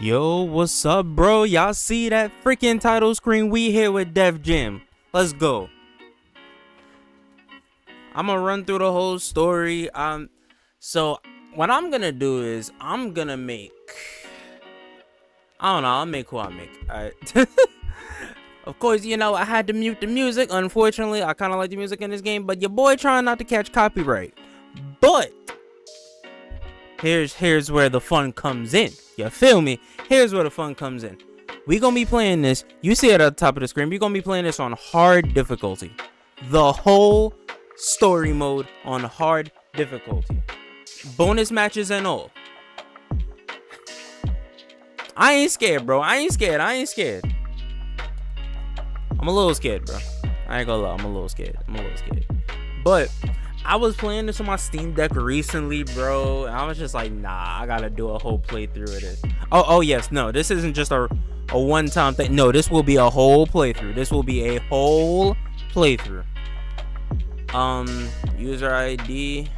Yo, what's up, bro? Y'all see that freaking title screen? We here with Def Jam. Let's go. I'm gonna run through the whole story. Um, so what I'm gonna do is I'm gonna make. I don't know. I'll make who I make. Alright. of course, you know I had to mute the music. Unfortunately, I kind of like the music in this game, but your boy trying not to catch copyright. But here's here's where the fun comes in. You feel me? Here's where the fun comes in. We gonna be playing this. You see it at the top of the screen. We gonna be playing this on hard difficulty. The whole story mode on hard difficulty. Bonus matches and all. I ain't scared, bro. I ain't scared. I ain't scared. I'm a little scared, bro. I ain't gonna lie. I'm a little scared. I'm a little scared. But I was playing this on my Steam Deck recently, bro. And I was just like, nah, I gotta do a whole playthrough of this. Oh, oh yes, no, this isn't just a, a one-time thing. No, this will be a whole playthrough. This will be a whole playthrough. Um, user ID,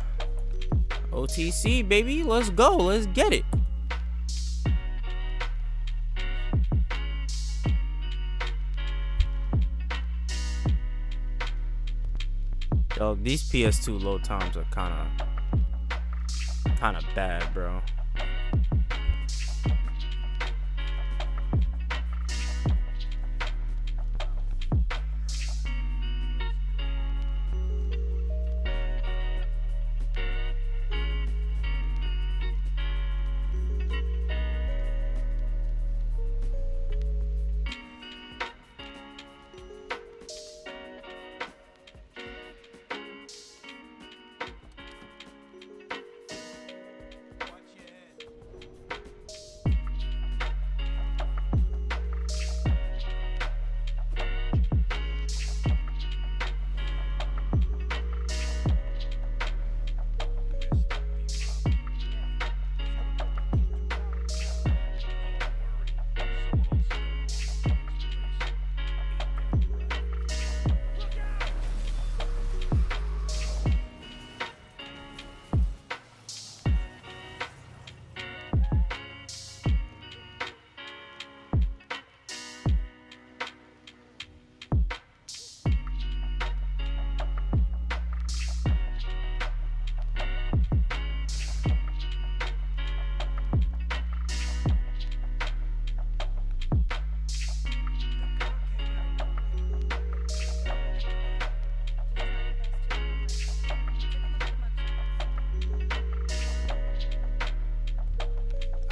OTC, baby. Let's go. Let's get it. These PS2 load times are kind of kind of bad, bro.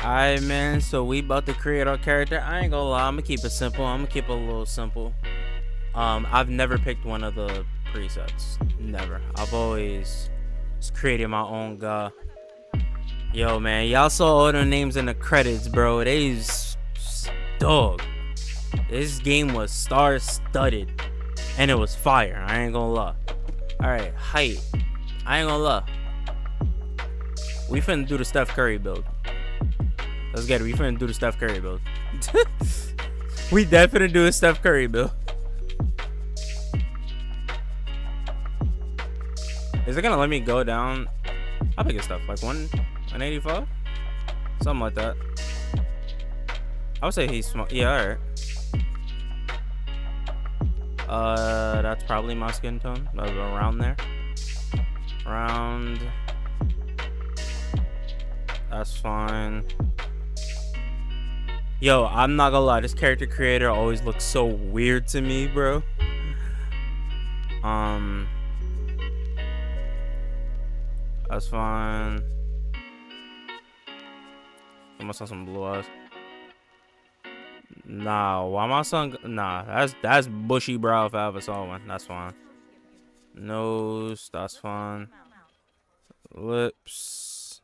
Alright, man. So we about to create our character. I ain't gonna lie. I'm gonna keep it simple. I'm gonna keep it a little simple. Um, I've never picked one of the presets. Never. I've always just created my own guy. Yo, man. Y'all saw all the names in the credits, bro. They's dog. This game was star-studded, and it was fire. I ain't gonna lie. All right, height. I ain't gonna lie. We finna do the Steph Curry build. Let's get it. We finna do the Steph Curry build. we definitely do a Steph Curry build. Is it gonna let me go down? How big is stuff? Like one, 185? Something like that. I would say he's small. Yeah, alright. Uh, that's probably my skin tone. Around there. Around. That's fine. Yo, I'm not gonna lie, this character creator always looks so weird to me, bro. Um, that's fine. I must have some blue eyes. Nah, why my son? Nah, that's that's bushy brow if I ever saw one. That's fine. Nose, that's fine. Lips,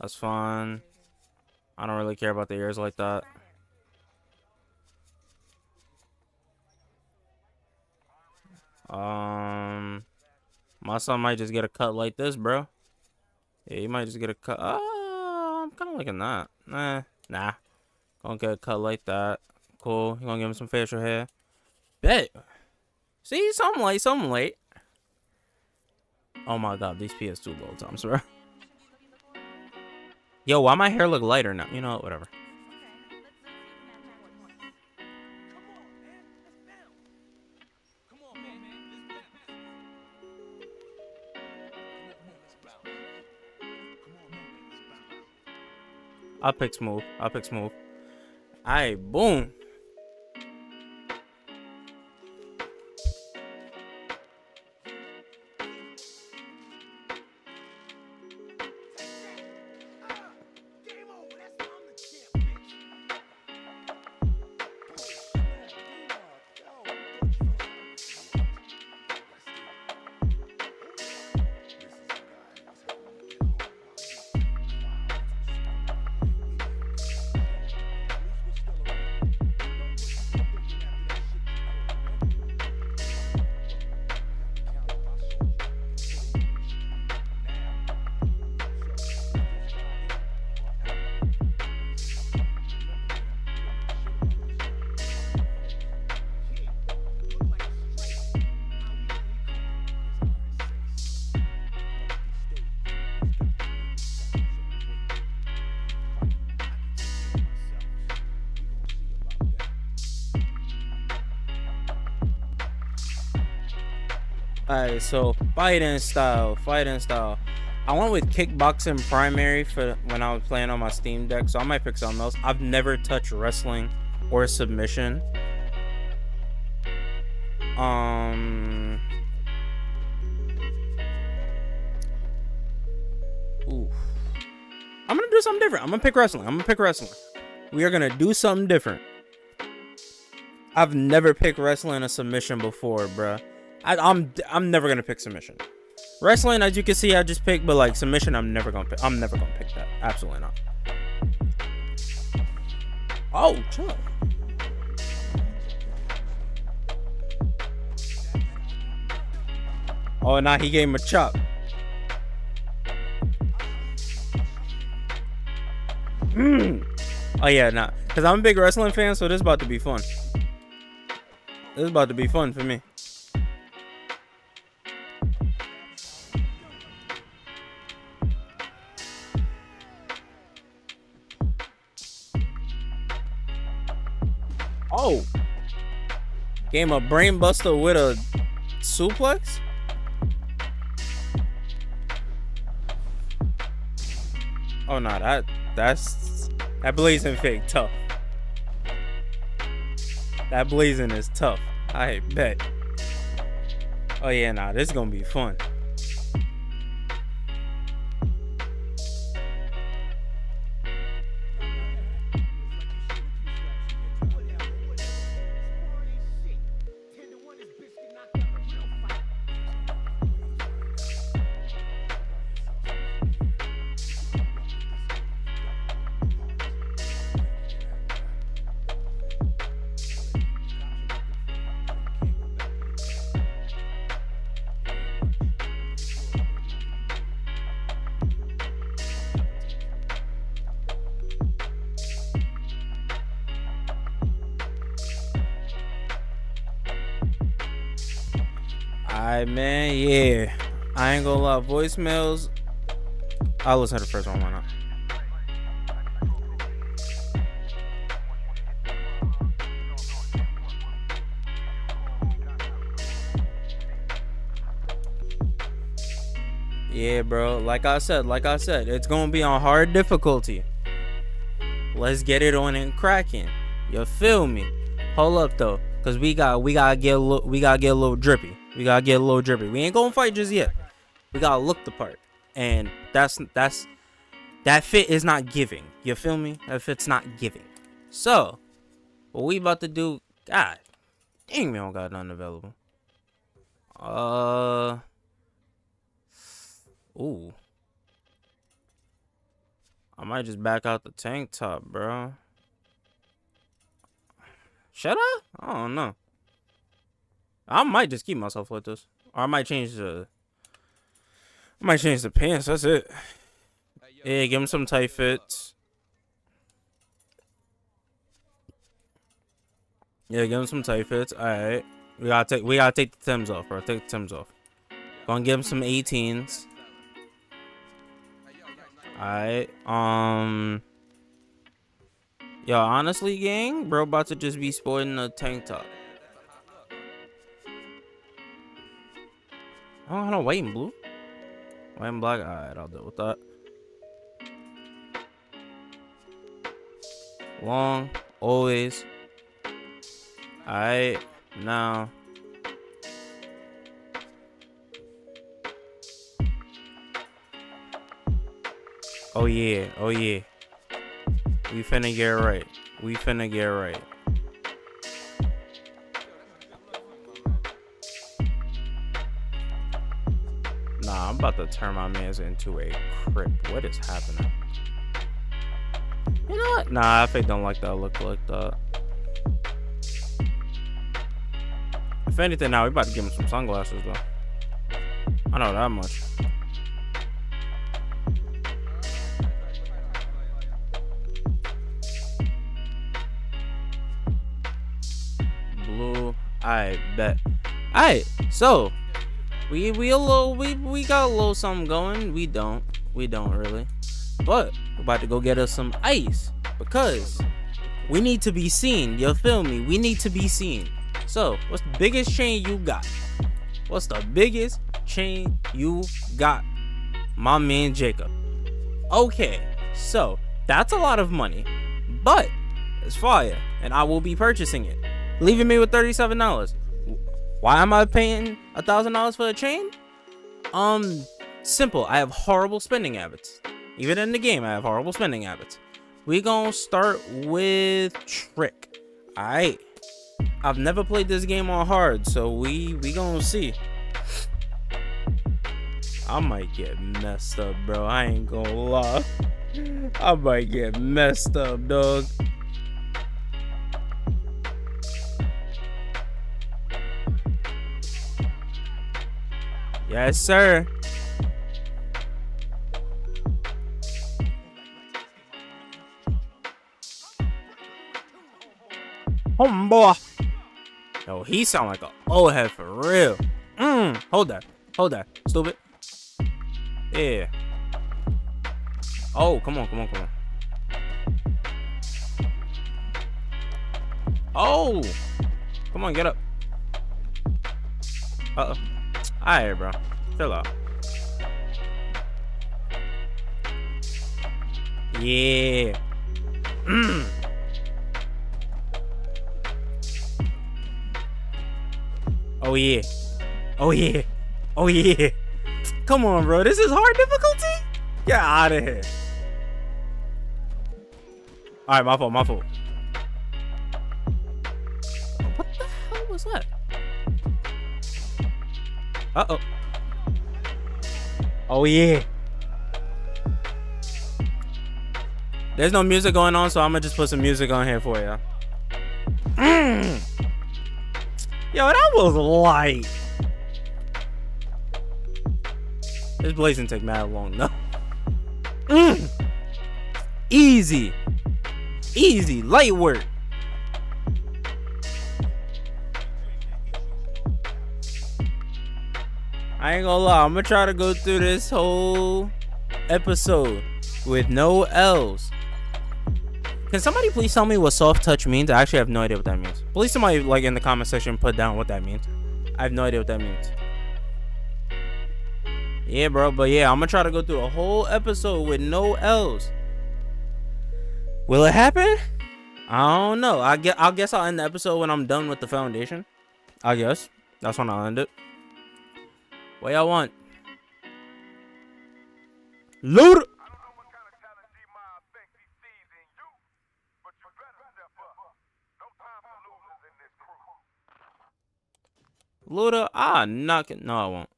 that's fine. I don't really care about the ears like that. Um, my son might just get a cut like this, bro. Yeah, he might just get a cut. Oh, I'm kind of liking that. Nah, nah. Gonna get a cut like that. Cool. You gonna give him some facial hair? Bet. See, something late, something late. Oh my god, these PS2 low times, bro. Yo, why my hair look lighter now? You know, whatever. I pick move. I pick smooth. Alright, boom. Alright, so fighting style, fighting style. I went with kickboxing primary for when I was playing on my Steam Deck, so I might pick something else. I've never touched wrestling or submission. Um. Ooh. I'm gonna do something different. I'm gonna pick wrestling. I'm gonna pick wrestling. We are gonna do something different. I've never picked wrestling a submission before, bruh. I, I'm I'm never gonna pick submission. Wrestling, as you can see, I just picked, but like submission, I'm never gonna pick. I'm never gonna pick that. Absolutely not. Oh, chill. Oh, now he gave him a chop. Mm. Oh yeah, nah. Cause I'm a big wrestling fan, so this is about to be fun. This is about to be fun for me. Game of brainbuster with a suplex? Oh no, that that's that blazing fake tough. That blazing is tough. I bet. Oh yeah, nah, this is gonna be fun. Man. Yeah. I ain't gonna lie. Voicemails. I'll listen to the first one. Why not? Yeah, bro. Like I said, like I said, it's gonna be on hard difficulty. Let's get it on and cracking. You feel me? Hold up though, cause we got we gotta get a little we gotta get a little drippy. We gotta get a little drippy. We ain't gonna fight just yet. We gotta look the part, and that's that's that fit is not giving. You feel me? That fit's not giving. So, what we about to do? God, dang, we don't got nothing available. Uh. Ooh. I might just back out the tank top, bro. Should I? I don't know. I might just keep myself like this. Or I might change the... I might change the pants. That's it. Yeah, give him some tight fits. Yeah, give him some tight fits. Alright. We gotta take we gotta take the Tims off, bro. Take the Tims off. Gonna give him some 18s. Alright. Um Yo, honestly, gang, bro about to just be sporting a tank top. Oh, no, white and blue. White and black. Alright, I'll deal with that. long, always. Alright, now. Oh yeah, oh yeah. We finna get right. We finna get right. About to turn my man's into a crip. What is happening? You know what? Nah, I think don't like that look like that. If anything, now we about to give him some sunglasses though. I know that much. Blue, I bet. Alright, so we we a little we we got a little something going. We don't. We don't really. But we're about to go get us some ice because we need to be seen. You feel me? We need to be seen. So, what's the biggest chain you got? What's the biggest chain you got? My man Jacob. Okay, so that's a lot of money, but it's fire, and I will be purchasing it, leaving me with thirty-seven dollars. Why am I paying a thousand dollars for a chain? Um, simple. I have horrible spending habits. Even in the game, I have horrible spending habits. We gonna start with trick. Alright. I've never played this game on hard, so we we gonna see. I might get messed up, bro. I ain't gonna lie. I might get messed up, dog. Yes, sir. Homeboy. Yo, he sound like an old head for real. Mmm. Hold that. Hold that. Stupid. Yeah. Oh, come on, come on, come on. Oh. Come on, get up. Uh-oh. Alright, bro. Chill out. Yeah. Mm. Oh yeah. Oh yeah. Oh yeah. Come on, bro. This is hard difficulty? Get out of here. Alright, my fault, my fault. Uh-oh. Oh yeah. There's no music going on, so I'm gonna just put some music on here for you. Mm. Yo, that was light. This blazing take mad long, no. Mm. Easy. Easy. Light work. I ain't gonna lie, I'm gonna try to go through this whole episode with no L's. Can somebody please tell me what soft touch means? I actually have no idea what that means. Please somebody like in the comment section put down what that means. I have no idea what that means. Yeah, bro, but yeah, I'm gonna try to go through a whole episode with no L's. Will it happen? I don't know. I get. I guess I'll end the episode when I'm done with the foundation. I guess that's when I'll end it. What y'all want? Loot. Luda, ah, knock it. No, I won't.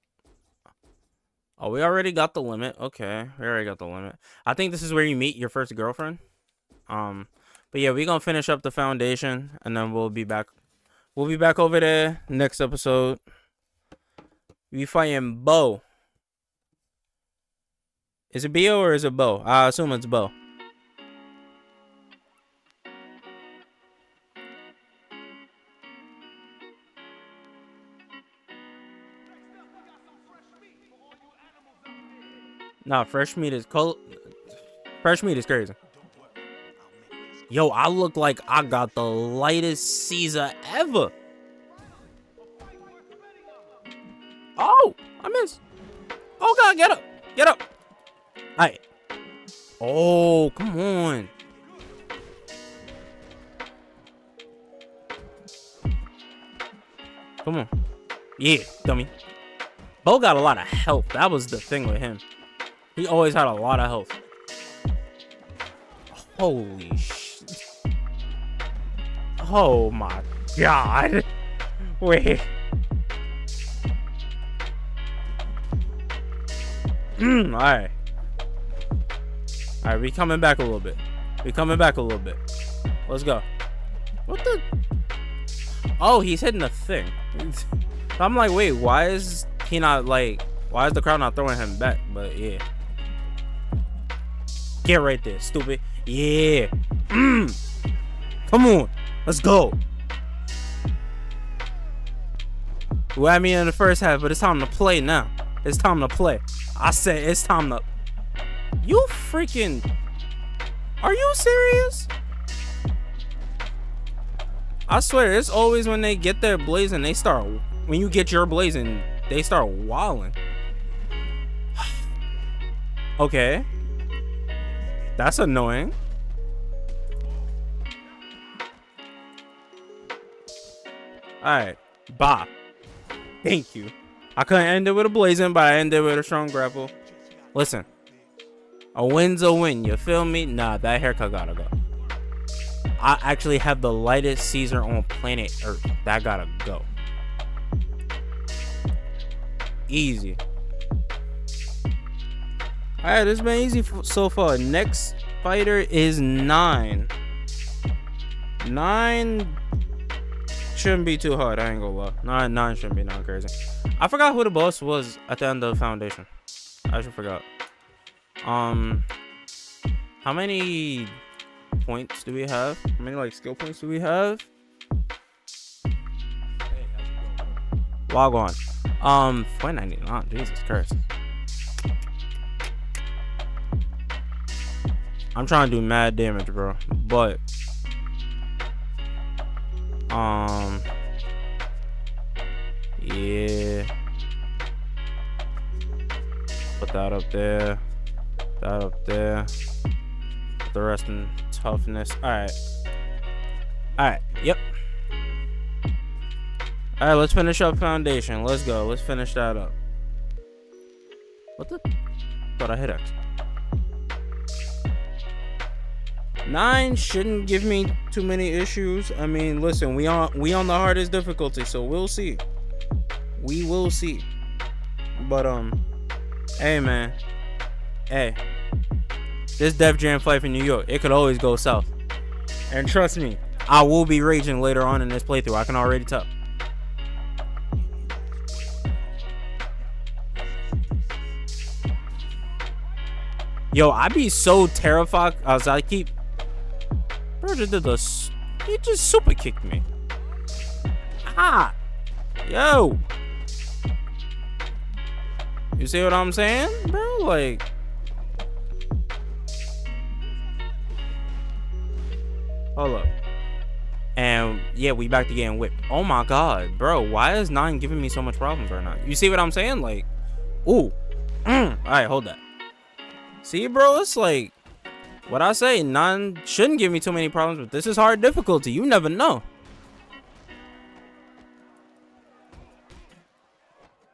Oh, we already got the limit. Okay, we already got the limit. I think this is where you meet your first girlfriend. Um, but yeah, we're gonna finish up the foundation, and then we'll be back. We'll be back over there next episode. We fighting Bo. Is it Bo or is it Bo? I assume it's Bo. Nah, fresh meat is cold. Fresh meat is crazy. Yo, I look like I got the lightest Caesar ever. Oh, I missed. Oh God, get up, get up. Hey. Oh, come on. Come on. Yeah, dummy. Bo got a lot of health. That was the thing with him. He always had a lot of health. Holy shit. Oh my god. Wait. Mm, alright. Alright, we coming back a little bit. We coming back a little bit. Let's go. What the? Oh, he's hitting the thing. I'm like, wait, why is he not like, why is the crowd not throwing him back? But yeah. Get right there, stupid. Yeah. Mm. Come on. Let's go. Who had me in the first half, but it's time to play now. It's time to play. I said it's time to. You freaking. Are you serious? I swear, it's always when they get their blazing, they start. When you get your blazing, they start walling. okay. That's annoying. Alright. Bye. Thank you. I couldn't end it with a blazing, but I ended with a strong grapple. Listen. A win's a win, you feel me? Nah, that haircut gotta go. I actually have the lightest Caesar on planet Earth. That gotta go. Easy. Alright, this has been easy so far. Next fighter is 9. 9 shouldn't be too hard, I ain't gonna lie. 9, nine shouldn't be not crazy. I forgot who the boss was at the end of Foundation. I just forgot. Um, How many points do we have? How many like skill points do we have? Log on. Um, 499. Jesus Christ. I'm trying to do mad damage, bro. But um yeah. Put that up there. That up there. Put the rest in toughness. Alright. Alright, yep. Alright, let's finish up foundation. Let's go. Let's finish that up. What the? Thought I hit X. Nine shouldn't give me too many issues. I mean, listen, we on we on the hardest difficulty, so we'll see. We will see. But um, hey man, hey, this Def Jam fight in New York, it could always go south. And trust me, I will be raging later on in this playthrough. I can already tell. Yo, I be so terrified as I keep Just did this. He just super kicked me. Ah! Yo! You see what I'm saying? Bro, like... Hold up. And yeah, we back to getting whipped. Oh my god, bro. Why is 9 giving me so much problems right now? You see what I'm saying? Like, ooh. Mm. Alright, hold that. See, bro, it's like what I say, none shouldn't give me too many problems, but this is hard difficulty. You never know.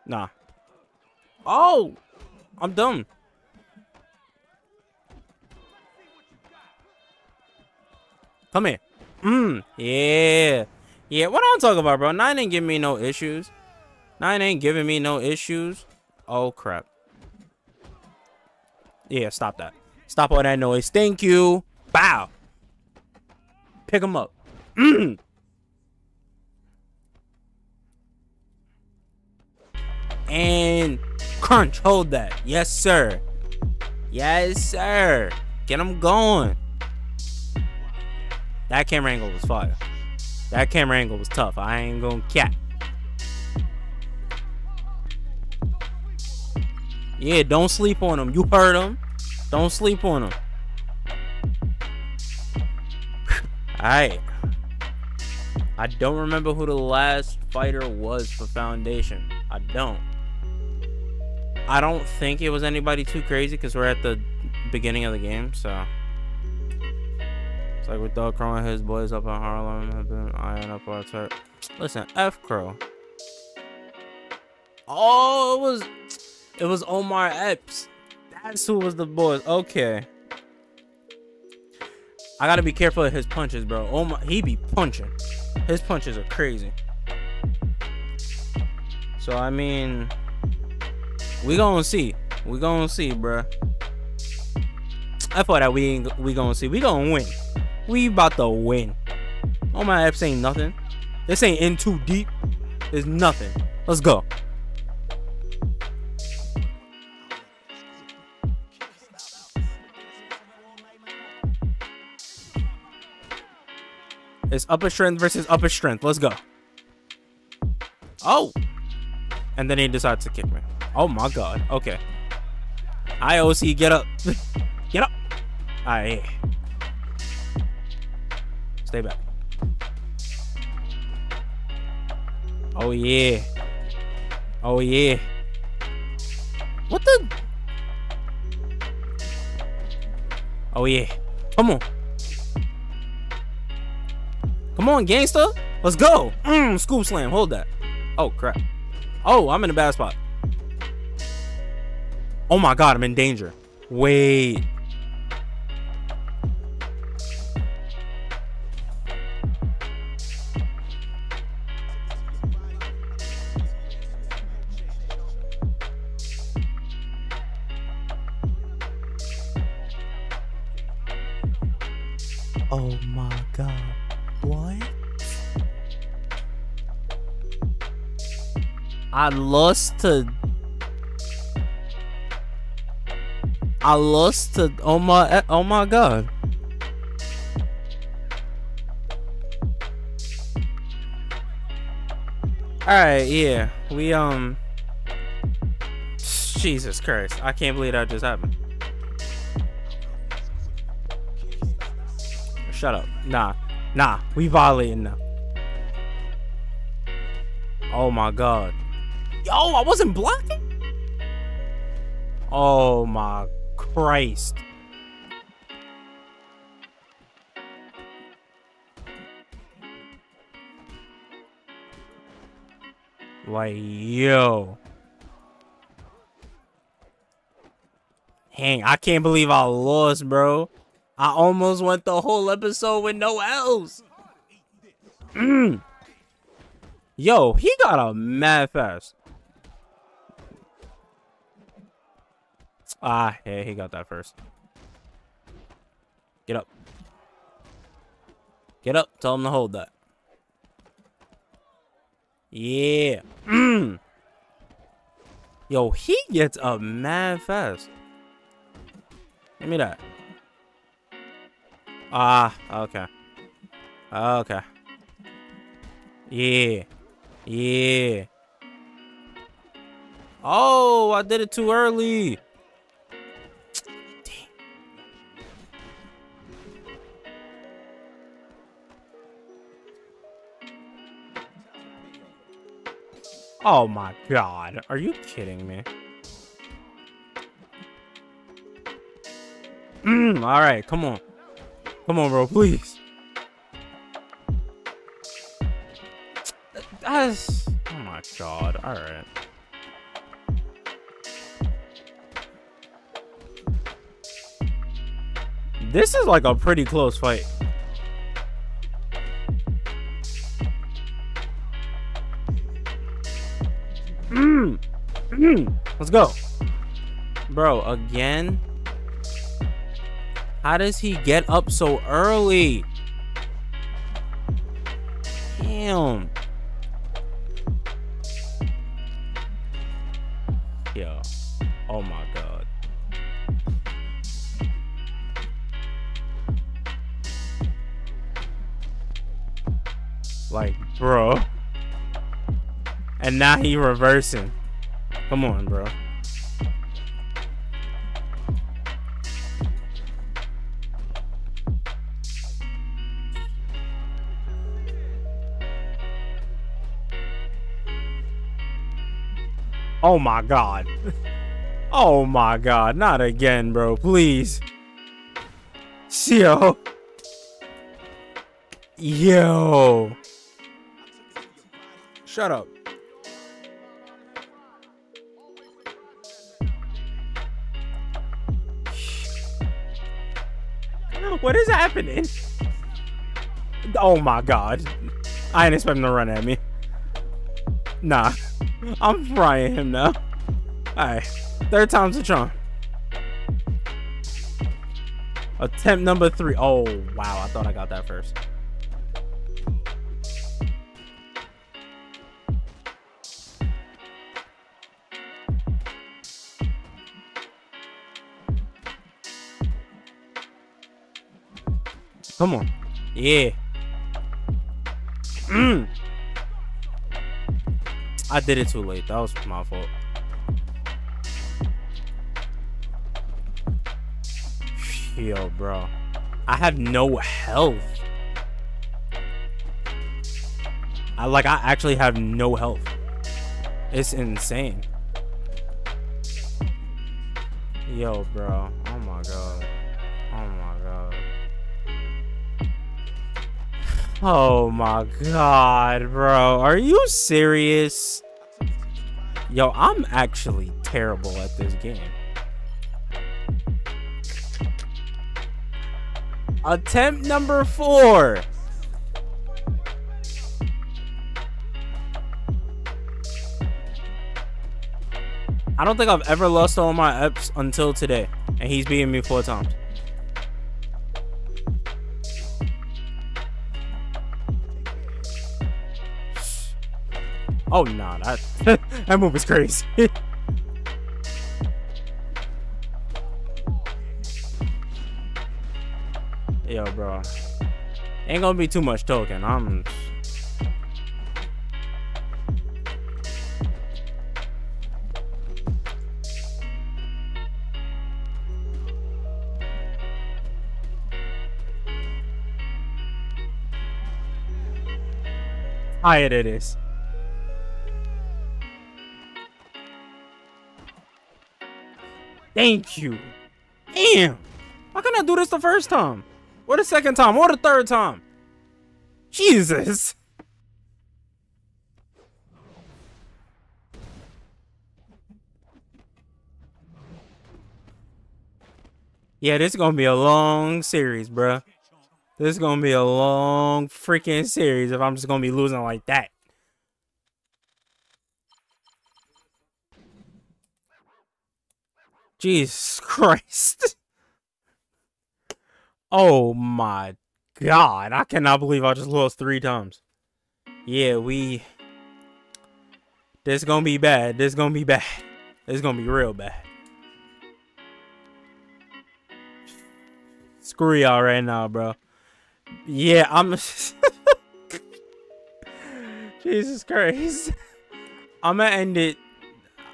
Nah. Oh! I'm dumb. Come here. Mmm. Yeah. Yeah, what I'm talking about, bro. Nine ain't giving me no issues. Nine ain't giving me no issues. Oh, crap. Yeah, stop that. Stop all that noise. Thank you. Bow. Pick him up. Mm. And crunch. Hold that. Yes, sir. Yes, sir. Get him going. That camera angle was fire. That camera angle was tough. I ain't gonna cap. Yeah, don't sleep on him. You heard him. Don't sleep on them. Alright. I don't remember who the last fighter was for Foundation. I don't. I don't think it was anybody too crazy because we're at the beginning of the game, so. It's like with Doug Crow and his boys up in Harlem have been eyeing up our turret. Listen, F Crow. Oh, it was it was Omar Epps. That's who was the boss. Okay. I gotta be careful of his punches, bro. Oh my, he be punching. His punches are crazy. So I mean, we gonna see. We gonna see, bro. I thought that we we gonna see. We gonna win. We about to win. Oh my Epps ain't nothing. This ain't in too deep. There's nothing. Let's go. It's upper strength versus upper strength. Let's go. Oh. And then he decides to kick me. Oh my god. Okay. OTC, get up. get up. Alright. Stay back. Oh yeah. Oh yeah. What the? Oh yeah. Come on. Come on, gangster. Let's go. Mmm, scoop slam. Hold that. Oh, crap. Oh, I'm in a bad spot. Oh my god, I'm in danger. Wait. I lost to I lost to oh my oh my god. Alright, yeah. We um Jesus Christ. I can't believe that just happened. Shut up. Nah. Nah. We violating now. Oh my god. Yo, I wasn't blocking? Oh my Christ. Like, yo. Hang, I can't believe I lost, bro. I almost went the whole episode with no else. Mm. Yo, he got a mad fast. Ah, yeah, he got that first. Get up. Get up. Tell him to hold that. Yeah. Mm. Yo, he gets up mad fast. Give me that. Ah, okay. Okay. Yeah. Yeah. Oh, I did it too early. Oh my god. Are you kidding me? Mm, all right, come on. Come on, bro, please. That's... Oh my god. All right. This is like a pretty close fight. Mm. Mm. Let's go. Bro, again? How does he get up so early? Damn. Yo. Oh my god. Like, bro. And now he reversing. Come on, bro. Oh my god. Oh my god. Not again, bro. Please. Yo. Yo. Shut up. What is happening? Oh my god. I ain't expect him to run at me. Nah. I'm frying him now. Alright. Third time's a charm. Attempt number three. Oh, wow. I thought I got that first. Come on. Yeah. Mm. I did it too late. That was my fault. Yo, bro. I have no health. I like I actually have no health. It's insane. Yo, bro. Oh my god. Oh my god, bro. Are you serious? Yo, I'm actually terrible at this game. Attempt number four. I don't think I've ever lost all my eps until today. And he's beating me four times. Oh, nah, that, that move is crazy. Yo, bro. Ain't gonna be too much talking. I'm. Tired it is. Thank you. Damn. Why can't I do this the first time? Or the second time, or the third time. Jesus. Yeah, this is gonna be a long series, bruh. This is gonna be a long freaking series if I'm just gonna be losing like that. Jesus Christ. Oh my god. I cannot believe I just lost three times. Yeah, we... This gonna be bad. This gonna be bad. This gonna be real bad. Screw y'all right now, bro. Yeah, I'm... Jesus Christ. I'm gonna end it.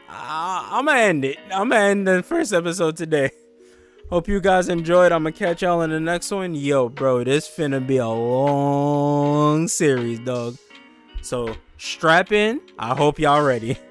Uh, I'm gonna end it. I'm gonna end the first episode today. Hope you guys enjoyed. I'm gonna catch y'all in the next one. Yo, bro, this finna be a long series, dog. So strap in. I hope y'all ready.